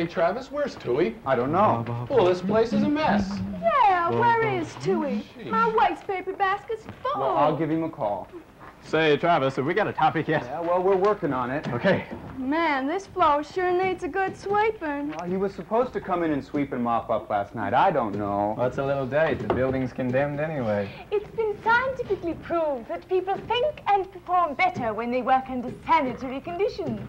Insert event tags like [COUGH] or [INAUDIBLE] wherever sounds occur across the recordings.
Hey, Travis, where's Tui? I don't know. Well, this place is a mess. Yeah, where is Tui? My waste paper basket's full. Well, I'll give him a call. Say, Travis, have we got a topic yet? Yeah, well, we're working on it. Okay. Man, this floor sure needs a good sweeping. Well, he was supposed to come in and sweep and mop up last night. I don't know. What's a little date? The building's condemned anyway. It's been scientifically proved that people think and perform better when they work under sanitary conditions.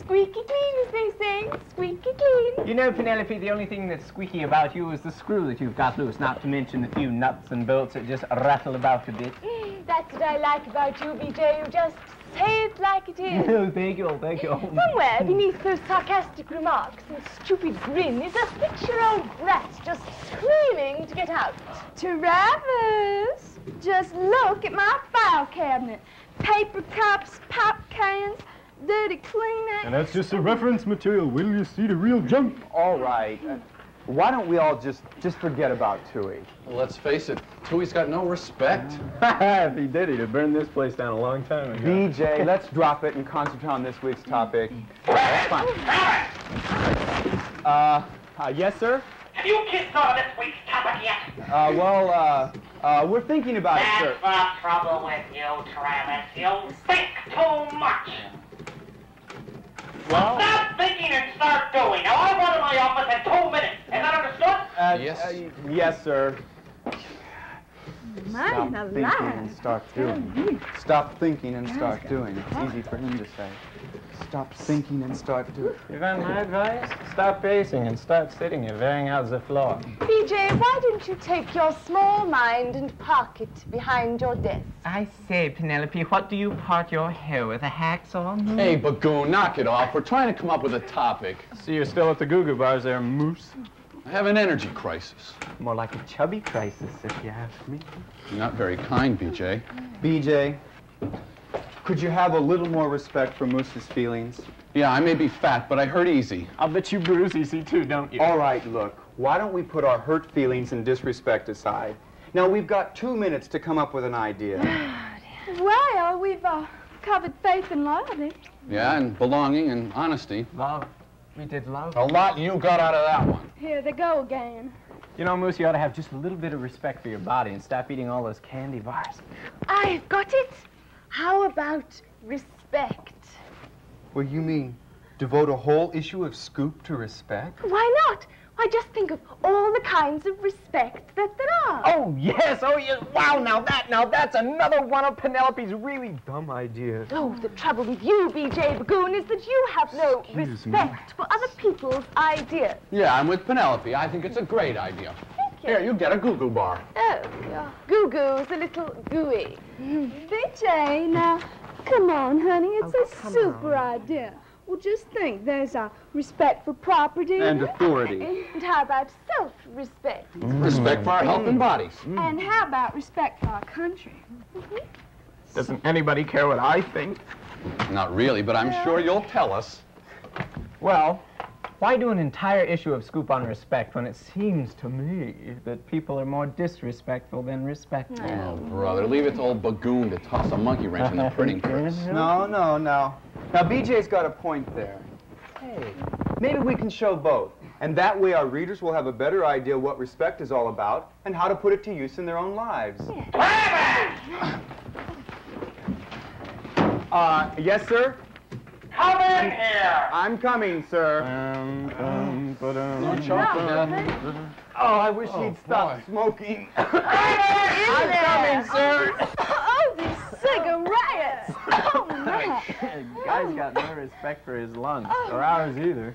Squeaky clean, as they say. Squeaky clean. You know, Penelope, the only thing that's squeaky about you is the screw that you've got loose, not to mention the few nuts and bolts that just rattle about a bit. That's what I like about you, BJ. You just say it like it is. No, thank you, thank you. [LAUGHS] Somewhere beneath those sarcastic remarks and stupid grin is a six-year-old brat just screaming to get out. Travis, just look at my file cabinet. Paper cups, pop cans, dirty Kleenex. And that's just a reference material. Will you see the real junk? All right. Why don't we all just just forget about Tui? Well, let's face it, Tui's got no respect. [LAUGHS] if he did, he'd have burned this place down a long time ago. BJ, let's drop it and concentrate on this week's topic. That's fine. Uh, uh, yes, sir? Have you kissed on this week's topic yet? Uh, well, uh, uh, we're thinking about it, sir. That's the trouble with you, Travis. You think too much. Well, Stop thinking and start doing. Now, I'm out of my office in two minutes. Is that understood? uh, Yes. uh, yes, sir. Mine Stop alive. thinking and start doing. Stop thinking and start doing. It's easy for him to say. Stop thinking and start doing. You want my advice? Stop pacing and start sitting. You're wearing out the floor. BJ, why don't you take your small mind and park it behind your desk? I say, Penelope, what do you part your hair with? A hacksaw? Hmm? Hey, Bagoon, knock it off. We're trying to come up with a topic. See, you're still at the Goo Goo Bars there, Moose. I have an energy crisis. More like a chubby crisis, if you ask me. You're not very kind, BJ. BJ, could you have a little more respect for Moose's feelings? Yeah, I may be fat, but I hurt easy. I'll bet you bruise easy too, don't you? All right, look, why don't we put our hurt feelings and disrespect aside? Now, we've got two minutes to come up with an idea. [SIGHS] Well, we've uh, covered faith and loyalty. Yeah, and belonging and honesty. Love. We did love. A lot you got out of that one. Here they go again. You know, Moose, you ought to have just a little bit of respect for your body and stop eating all those candy bars. I've got it. How about respect? Well, you mean devote a whole issue of Scoop to respect? Why not? Why, just think of all the kinds of respect that there are. Oh, yes, oh, yes. Wow, now that, now that's another one of Penelope's really dumb ideas. Oh, the trouble with you, B.J. Bagoon, is that you have no respect for other people's ideas. Yeah, I'm with Penelope. I think it's a great idea. Thank you. Here, you get a Goo Goo bar. Oh, yeah. Goo Goo's a little gooey. BJ, now, come on, honey. It's Oh, a come super idea. Well, just think, there's a respect for property. And authority. And how about self-respect? Mm-hmm. Respect for our health and mm. bodies. Mm. And how about respect for our country? Mm-hmm. Doesn't anybody care what I think? Not really, but I'm sure you'll tell us. Well, why do an entire issue of Scoop on respect when it seems to me that people are more disrespectful than respectful? Oh, brother, leave it to old Bagoon to toss a monkey wrench in the [LAUGHS] printing press. No, no, no. Now, BJ's got a point there. Hey, maybe we can show both. And that way our readers will have a better idea what respect is all about and how to put it to use in their own lives. Uh, yes, sir? Come in here. I'm coming, sir. Um, um, ba-dum. Don't choke to death. Oh, I wish Oh, he'd stop boy. smoking. I'm coming, sir. [LAUGHS] Oh, these cigarettes. [LAUGHS] Oh, my. Guy's got no respect for his lungs, or ours either.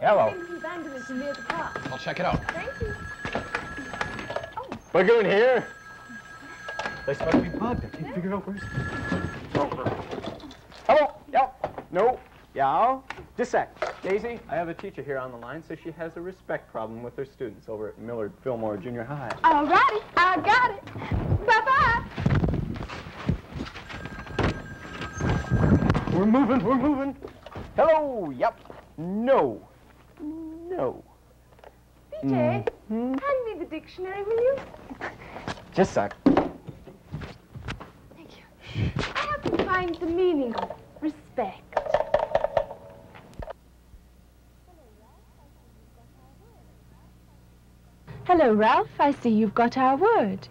Hello. Vandalism near the park. I'll check it out. Thank you. Bagoon here. Place must be bugged. I can't figure out where's. Hello. Yep. No. Yeah. Just a sec. Daisy, I have a teacher here on the line, so she has a respect problem with her students over at Millard Fillmore Junior High. All righty, I got it. Bye-bye. We're moving. We're moving. Hello. Yep. No. No. BJ, mm-hmm. hand me the dictionary, will you? Just a sec. Thank you. I have to find the meaning of respect. Hello, Ralph. I see you've got our word.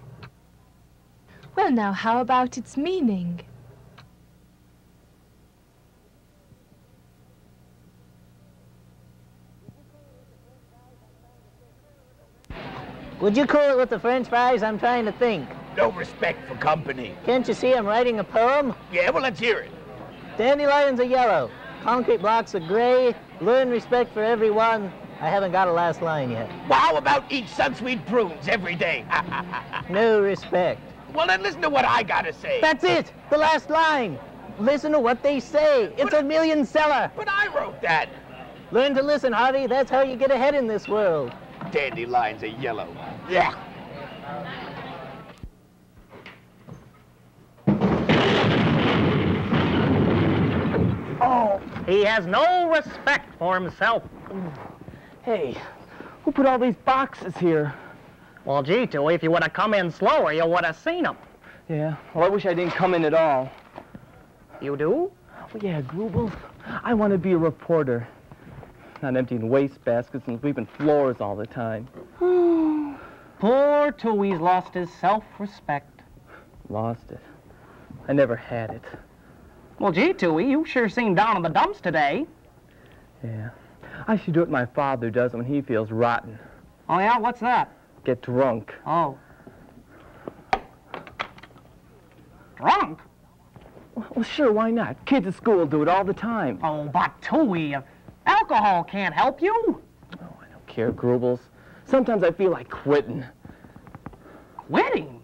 Well, now, how about its meaning? Would you call it with the french fries? I'm trying to think. No respect for company. Can't you see I'm writing a poem? Yeah, well, let's hear it. Dandelions are yellow, concrete blocks are gray, learn respect for everyone. I haven't got a last line yet. Well, how about eat sunsweet prunes every day? [LAUGHS] No respect. well, then listen to what I gotta say. That's it! The last line! Listen to what they say. It's a million seller. But I wrote that. Learn to listen, Hardy. That's how you get ahead in this world. Dandelions are yellow. Yeah. Oh, he has no respect for himself. Hey, who put all these boxes here? Well, gee, Tui, if you would have come in slower, you would have seen them. Yeah, well, I wish I didn't come in at all. You do? Well, yeah, Grubel, I want to be a reporter. Not emptying waste baskets and sweeping floors all the time. [GASPS] Poor Tui's lost his self-respect. Lost it. I never had it. Well, gee, Tui, you sure seem down in the dumps today. Yeah. I should do what my father does when he feels rotten. Oh, yeah? What's that? Get drunk. Oh. Drunk? Well, sure, why not? Kids at school do it all the time. Oh, but Tui, uh, alcohol can't help you. Oh, I don't care, Grubels. Sometimes I feel like quitting. Quitting?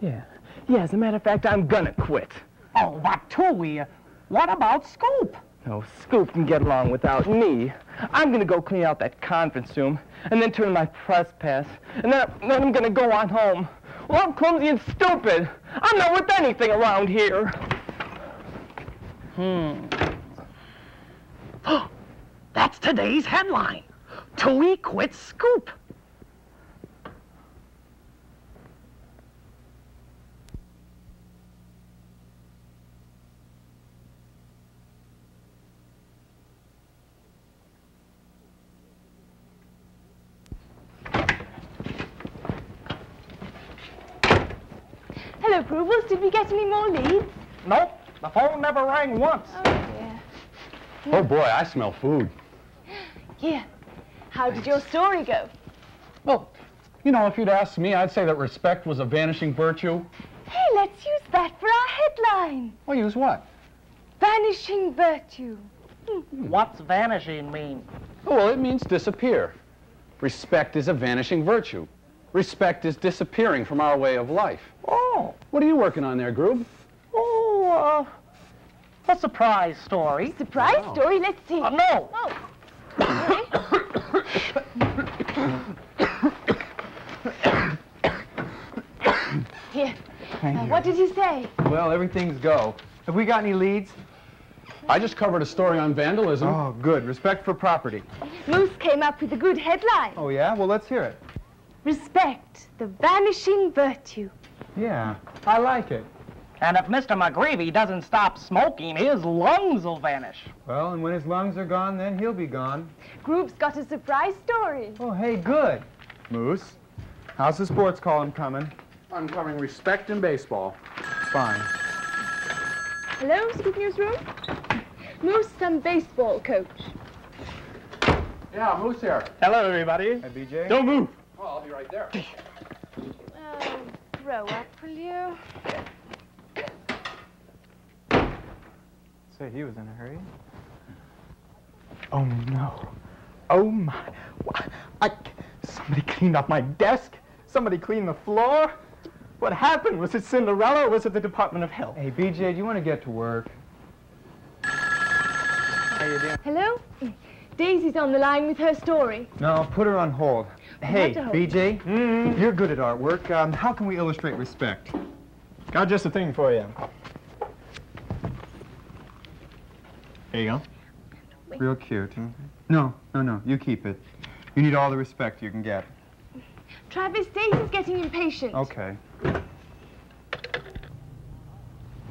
Yeah. Yeah, as a matter of fact, I'm gonna quit. Oh, but Tui, uh, what about Scoop? No, Scoop can get along without me. I'm gonna go clean out that conference room, and then turn my press pass, and then, then I'm gonna go on home. Well, I'm clumsy and stupid. I'm not worth anything around here. Hmm. [GASPS] That's today's headline. Tui quits Scoop. Hello, Grubels. Did we get any more leads? Nope, the phone never rang once. Oh, dear. Oh boy, I smell food. Here. How did your story go? Well, you know, if you'd asked me, I'd say that respect was a vanishing virtue. Hey, let's use that for our headline. Well, use what? Vanishing virtue. Hmm. What's vanishing mean? Oh, well, it means disappear. Respect is a vanishing virtue. Respect is disappearing from our way of life. Oh, What are you working on there, Groob? oh, uh, a surprise story. Surprise Wow. story. Let's see. Uh, no, Oh. [COUGHS] Okay. Here. Uh, what did you say? Well, everything's go. Have we got any leads? I just covered a story on vandalism. Oh, good. Respect for property. Moose came up with a good headline. Oh, yeah? Well, let's hear it. Respect, the vanishing virtue. Yeah, I like it. And if Mr. McGreevy doesn't stop smoking, his lungs will vanish. Well, and when his lungs are gone, then he'll be gone. Group's got a surprise story. Oh, hey, good. Moose, how's the sports column coming? I'm covering respect in baseball. Fine. Hello, Scoop Newsroom? Moose, some baseball coach. Yeah, Moose here. Hello, everybody. Hey, BJ. Don't move. Well, I'll be right there. Oh, grow up, will you? Say, he was in a hurry. Oh, no. Oh, my. I, somebody cleaned up my desk. Somebody cleaned the floor. What happened? Was it Cinderella or was it the Department of Health? Hey, BJ, do you want to get to work? How you doing? Hello? Daisy's on the line with her story. No, put her on hold. Hey, What hold? BJ, you're good at artwork. Um, how can we illustrate respect? Got just a thing for you. Here you go. Real cute. No, no, no. You keep it. You need all the respect you can get. Travis, Daisy's getting impatient. Okay.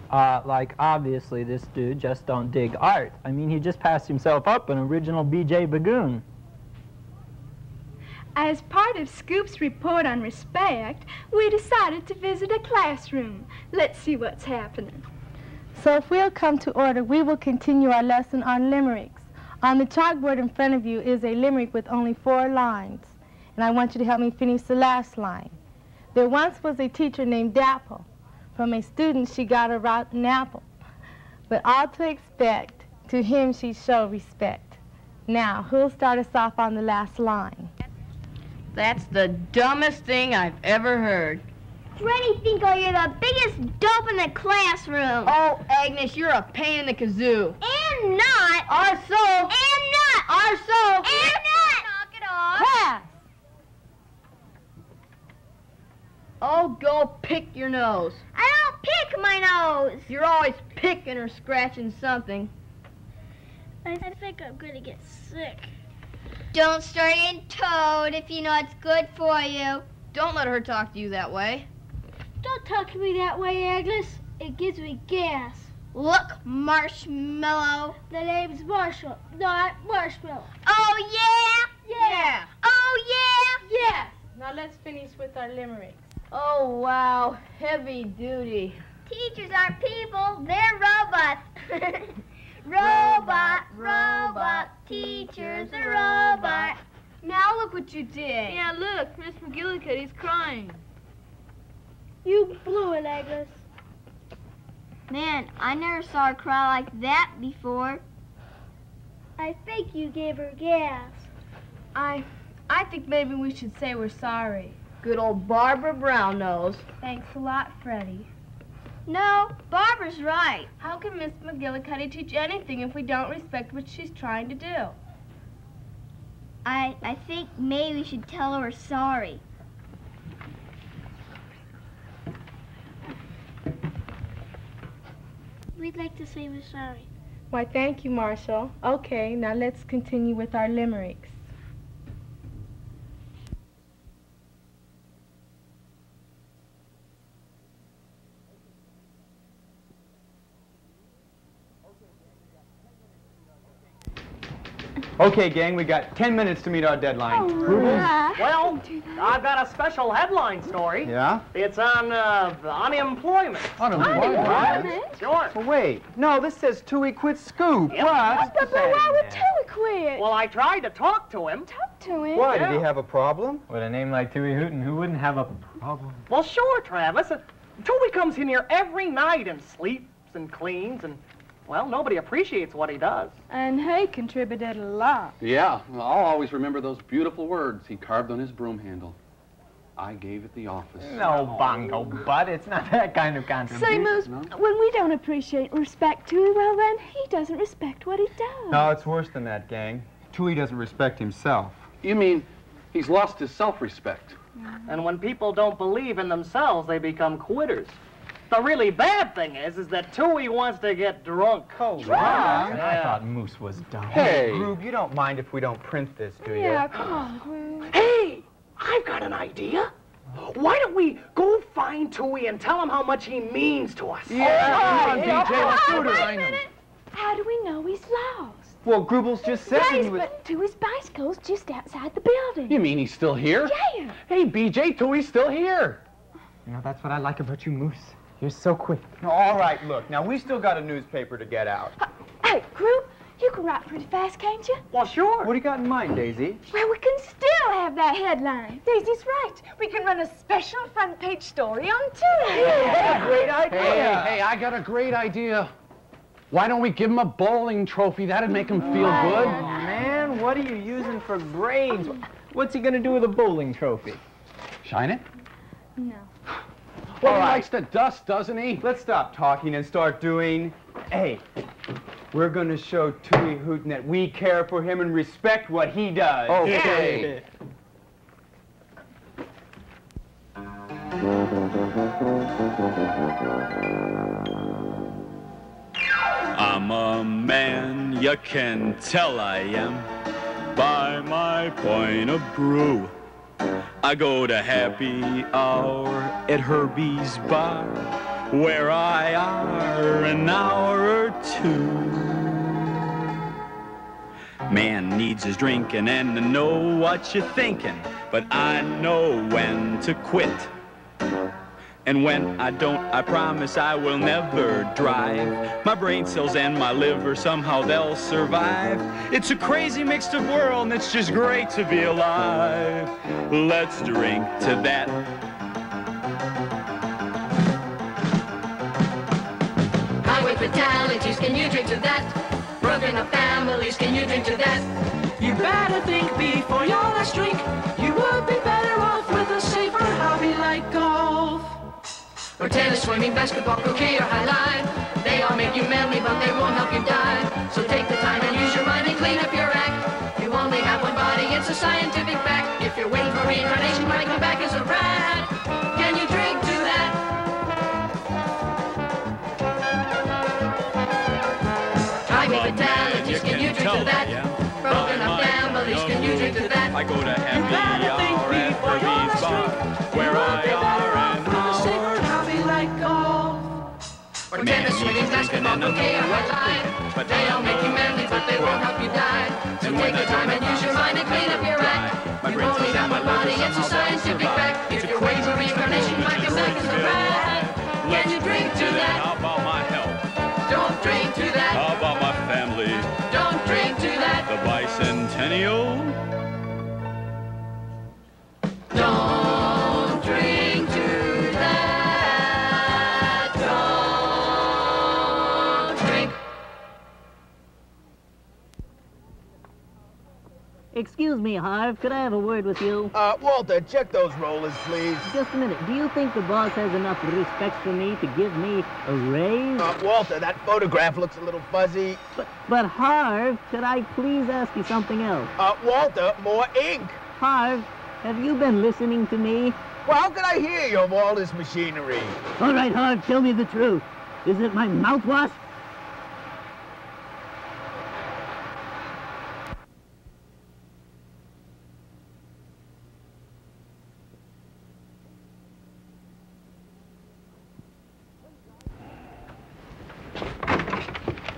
Uh, like, obviously, this dude just don't dig art. I mean, he just passed himself up an original B.J. Bagoon. As part of Scoop's report on respect, we decided to visit a classroom. Let's see what's happening. So if we'll come to order, we will continue our lesson on limericks. On the chalkboard in front of you is a limerick with only four lines. And I want you to help me finish the last line. There once was a teacher named Dapple. From a student she got a rotten apple. But all to expect, to him she showed respect. Now, who'll start us off on the last line? That's the dumbest thing I've ever heard. Freddie Finkel, you're the biggest dope in the classroom. Oh, Agnes, you're a pain in the kazoo. And not. Our soul. And not. Our soul. And not. Knock it off. Pass. Oh, go pick your nose. I don't pick my nose. You're always picking or scratching something. I think I'm gonna get sick. Don't start in Toad if you know it's good for you. Don't let her talk to you that way. Don't talk to me that way, Agnes. It gives me gas. Look, Marshmallow. The name's Marshall, not Marshmallow. Oh, yeah? Yeah. Oh, yeah? Yes. Now let's finish with our limericks. Oh, wow. Heavy duty. Teachers aren't people, they're robots. [LAUGHS] robot, robot, teacher's a robot. Now look what you did. Yeah, look, Miss McGillicuddy's crying. You blew it, Agnes. Man, I never saw her cry like that before. I think you gave her gas. I, I think maybe we should say we're sorry. Good old Barbara Brown knows. Thanks a lot, Freddie. No, Barbara's right. How can Miss McGillicuddy teach anything if we don't respect what she's trying to do? I, I think maybe we should tell her we're sorry. We'd like to say we're sorry. Why, thank you, Marshall. Okay, now let's continue with our limericks. Okay, gang, we got 10 minutes to meet our deadline. Well, I've got a special headline story. Yeah? It's on uh, unemployment. Unemployment? Sure. Well, wait. No, this says Tui quit Scoop. Yep. What? But, but why would Tui quit? Well, I tried to talk to him. Talk to him. Why? Did he have a problem? With a name like Tui Hooten, who wouldn't have a problem? Well, sure, Travis. Uh, Tui comes in here every night and sleeps and cleans and, well, nobody appreciates what he does. And he contributed a lot. Yeah, I'll always remember those beautiful words he carved on his broom handle. I gave at the office. No, Bongo Butt. It's not that kind of contribution. Say, Moose, when we don't appreciate and respect Tui, well, then he doesn't respect what he does. No, it's worse than that, gang. Tui doesn't respect himself. You mean he's lost his self-respect? And when people don't believe in themselves, they become quitters. The really bad thing is, is that Tui wants to get drunk. Oh, I thought Moose was dumb. Hey, Groob, you don't mind if we don't print this, do you? Yeah, come on, Groove. Hey, I've got an idea. Why don't we go find Tui and tell him how much he means to us? Yeah, come on, BJ, let's do it. wait a minute. How do we know he's lost? Well, Groobles just said that Yes, he was... but Tui's bicycle's just outside the building. You mean he's still here? Yeah. Hey, BJ, Tui's still here. You know, that's what I like about you, Moose. You're so quick. All right, look, now we still got a newspaper to get out. Uh, hey, Groove, you can write pretty fast, can't you? Well, sure. What do you got in mind, Daisy? Well, we can still have that headline. Daisy's right. We can run a special front page story on Tui. That's a great idea. Hey, hey, I got a great idea. Why don't we give him a bowling trophy? That'd make him feel good. Oh, man, what are you using for brains? What's he gonna do with a bowling trophy? Shine it? No. [LAUGHS] Well, he right. likes to dust, doesn't he? Let's stop talking and start doing. Hey, we're gonna show Tui Hooten that we care for him and respect what he does. Okay. I'm a man, you can tell I am by my point of brew. I go to happy hour at Herbie's bar. where I are an hour or two. Man needs his drinking and to know what you're thinking, but I know when to quit. And when I don't, I promise I will never drive. My brain cells and my liver, somehow they'll survive. It's a crazy mixed up world, and it's just great to be alive. Let's drink to that. Highway fatalities, can you drink to that? Broken up families, can you drink to that? You better think before your last drink. You would be better off with a safer hobby like golf. Or tennis, swimming, basketball, croquet, or high line. They all make you manly, but they won't help you die. So take the time and use your mind and clean up your act. You only have one body, it's a scientific fact. If you're waiting for reincarnation, you might come back as a rat. Can you drink to that? Highway fatalities, can you drink to that? Broken up families, can you drink to that? I go to happy hour at Herbie's bar, where I are Or tennis, swimming, basketball, croquet, or high line. But They all make you manly, but they won't help you die. So take your time and use your mind and clean up your act. You only have one body, it's a scientific fact. Could I have a word with you? Uh, Walter, check those rollers, please. Just a minute. Do you think the boss has enough respect for me to give me a raise? Uh, Walter, that photograph looks a little fuzzy. But, but Harv, could I please ask you something else? Uh, Walter, more ink. Harv, have you been listening to me? Well, how can I hear you of all this machinery? All right, Harv, tell me the truth. Is it my mouthwash?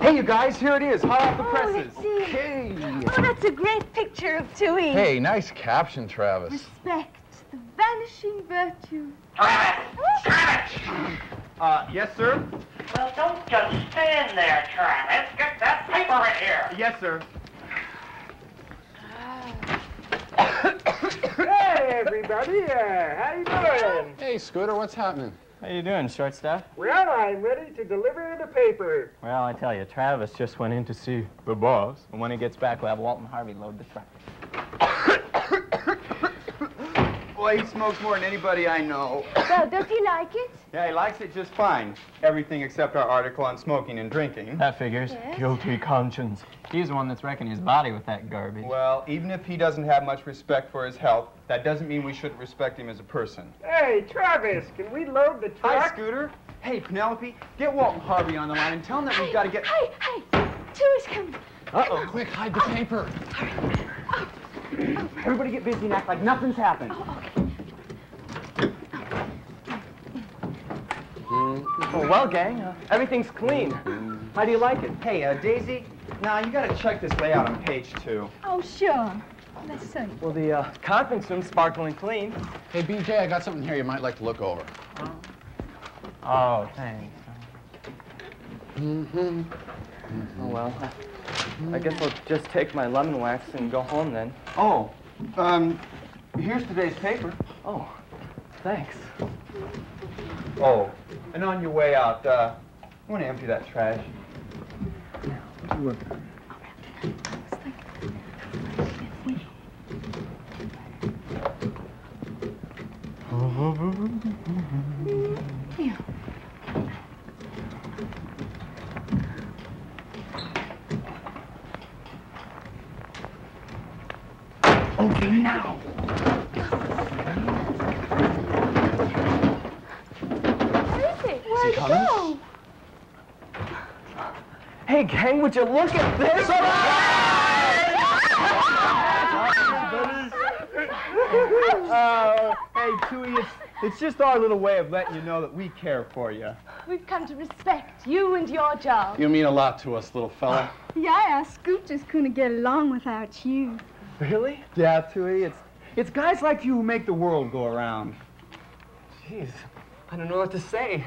Hey, you guys, here it is, hot off the Oh, presses. let's. Hey. Oh, that's a great picture of Tui. Hey, nice caption, Travis. Respect, the vanishing virtue. Travis. Uh, yes, sir? Well, don't just stand there, Travis. Get that paper in here. Yes, sir. [COUGHS] Hey, everybody. Uh, how you doing? Hey, Scooter, what's happening? How you doing, shortstop? Well, I'm ready to deliver the paper. Well, I tell you, Travis just went in to see the boss, and when he gets back, we'll have Walton Harvey load the truck. Boy, he smokes more than anybody I know. Well, does he like it? Yeah, he likes it just fine. Everything except our article on smoking and drinking. That figures. Yes. Guilty conscience. He's the one that's wrecking his body with that garbage. Well, even if he doesn't have much respect for his health, that doesn't mean we shouldn't respect him as a person. Hey, Travis, can we load the truck? Hi, Scooter. Hey, Penelope, get Walton Harvey on the line and tell him that we've got to get... Hey, hey, two is coming. Uh-oh, quick, hide the oh. paper. Oh. Oh. Everybody get busy and act like nothing's happened. Oh, well, gang, uh, everything's clean. How do you like it? Hey, uh, Daisy, now you got to check this layout on page two. Oh, sure. Let's see. Well, the uh, conference room's sparkling clean. Hey, BJ, I got something here you might like to look over. Oh, thanks. Mm-hmm. Oh, well, I guess I'll just take my lemon wax and go home then. Oh, um, here's today's paper. Oh, thanks. Oh, and on your way out, uh, I want to empty that trash. Okay, now. Where is he? Where'd he coming? go? Hey, gang, would you look at this? [LAUGHS] Oh, hey, Tui, it's, It's just our little way of letting you know that we care for you. We've come to respect you and your job. You mean a lot to us, little fella. [LAUGHS] Yeah, Scoop just couldn't get along without you. Really? Yeah, Tui. It's it's guys like you who make the world go around. Jeez, I don't know what to say.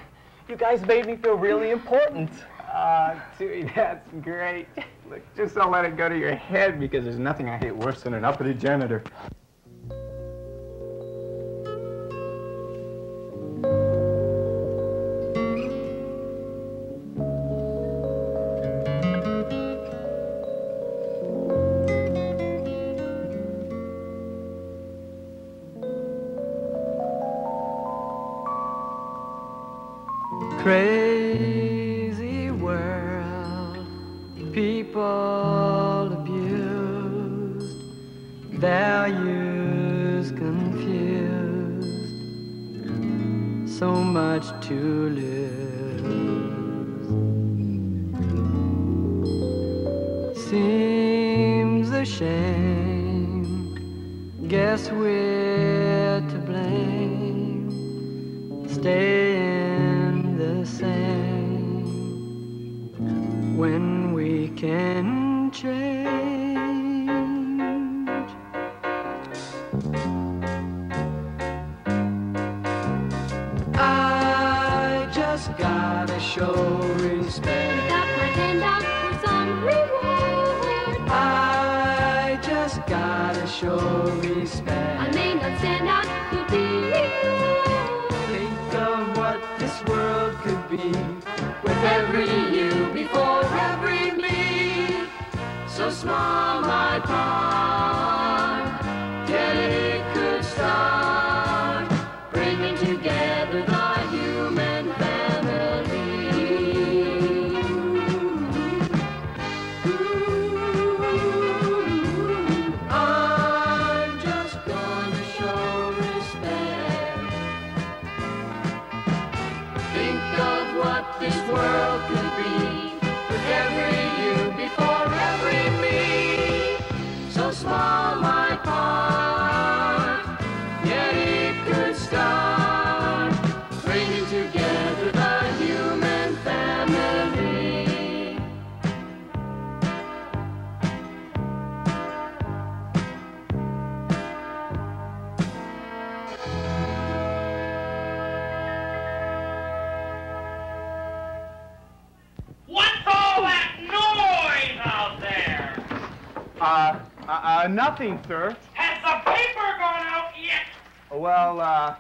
You guys made me feel really important. Ah, Tui, [LAUGHS] that's great. Look, just don't let it go to your head because there's nothing I hate worse than an uppity janitor. Show respect. Uh, nothing, sir. Has the paper gone out yet? Well, uh,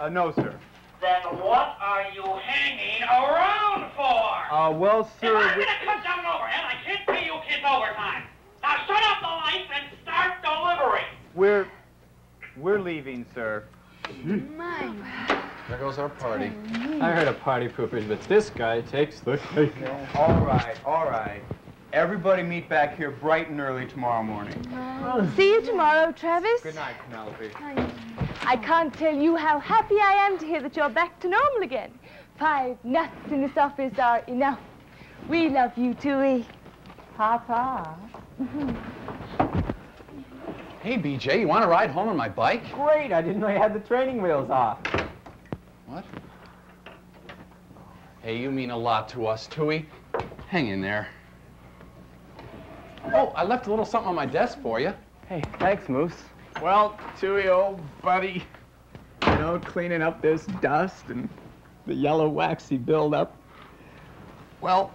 uh, no, sir. Then what are you hanging around for? Uh, well, if sir. I'm we- gonna cut down overhead, I can't pay you kids overtime. Now shut off the lights and start delivery. We're we're leaving, sir. Mine. There goes our party. I heard a party poopers, but this guy takes the cake. All right, all right. Everybody meet back here bright and early tomorrow morning. See you tomorrow, Travis. Good night, Penelope. I can't tell you how happy I am to hear that you're back to normal again. Five nuts in this office are enough. We love you, Tui. Papa. Hey, BJ, you want to ride home on my bike? Great, I didn't know you had the training wheels off. What? Hey, you mean a lot to us, Tui. Hang in there. Oh, I left a little something on my desk for you. Hey, thanks, Moose. Well, Tui, old buddy, you know, cleaning up this dust and the yellow waxy buildup. Well,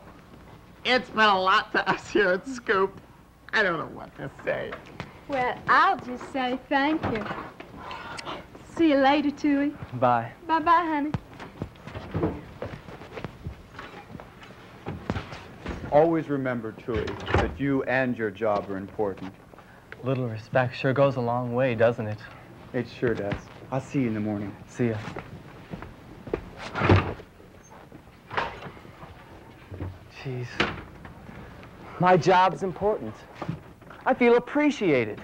it's been a lot to us here at Scoop. I don't know what to say. Well, I'll just say thank you. See you later, Tui. Bye. Bye-bye, honey. Always remember, Tui, that you and your job are important. Little respect sure goes a long way, doesn't it? It sure does. I'll see you in the morning. See ya. Jeez. My job's important. I feel appreciated.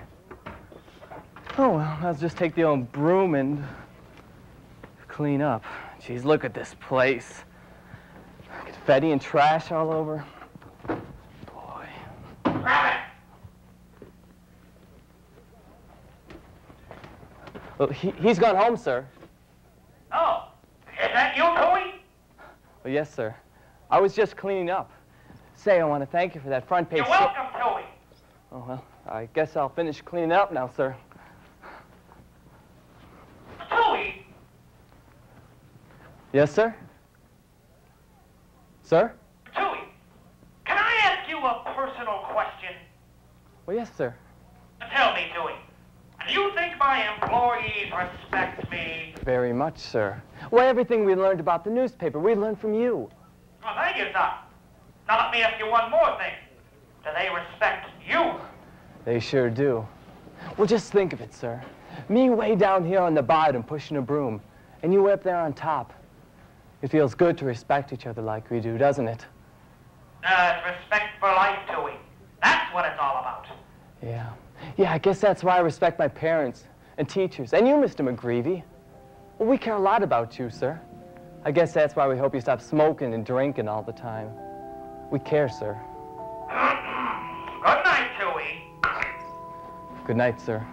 Oh, well, I'll just take the old broom and clean up. Jeez, look at this place. Confetti and trash all over. Well, he, has gone home, sir. Oh, is that you, Cooey? Oh, well, yes, sir. I was just cleaning up. Say, I want to thank you for that front page. You're welcome, Cooey. Oh, well, I guess I'll finish cleaning up now, sir. Cooey? Yes, sir? Sir? Cooey, can I ask you a personal question? Well, yes, sir my employees respect me? Very much, sir. Well, everything we learned about the newspaper, we learned from you. Well, thank you, sir. Now let me ask you one more thing. Do they respect you? They sure do. Well, just think of it, sir. Me way down here on the bottom pushing a broom, and you way up there on top. It feels good to respect each other like we do, doesn't it? Uh, respect for life, Tui. That's what it's all about. Yeah. Yeah, I guess that's why I respect my parents and teachers, and you, Mr. McGreevy. Well, we care a lot about you, sir. I guess that's why we hope you stop smoking and drinking all the time. We care, sir. Good night, Tui. Good night, sir.